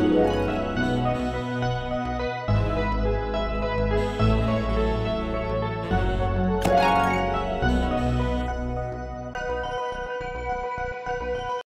Yeah.